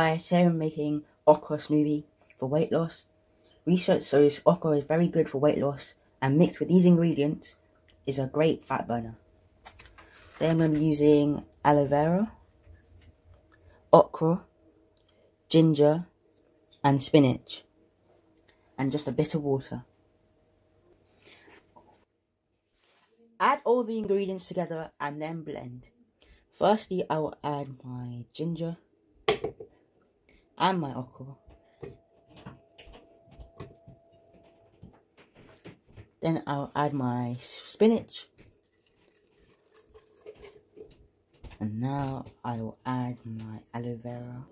Today I'm making okra smoothie for weight loss. Research shows okra is very good for weight loss and mixed with these ingredients is a great fat burner. Then I'm going to be using aloe vera, okra, ginger and spinach and just a bit of water. Add all the ingredients together and then blend. Firstly, I will add my ginger my okra. Then I'll add my spinach. And now I will add my aloe vera.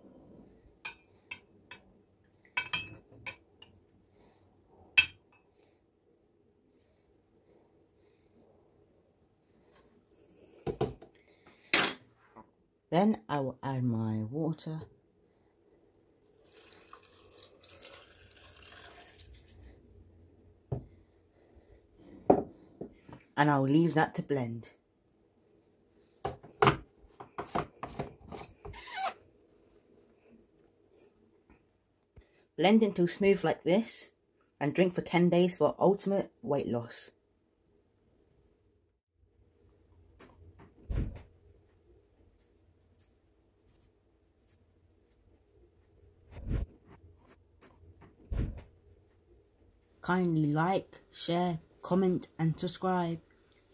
Then I will add my water. And I'll leave that to blend. Blend until smooth like this and drink for 10 days for ultimate weight loss. Kindly like, share, comment and subscribe.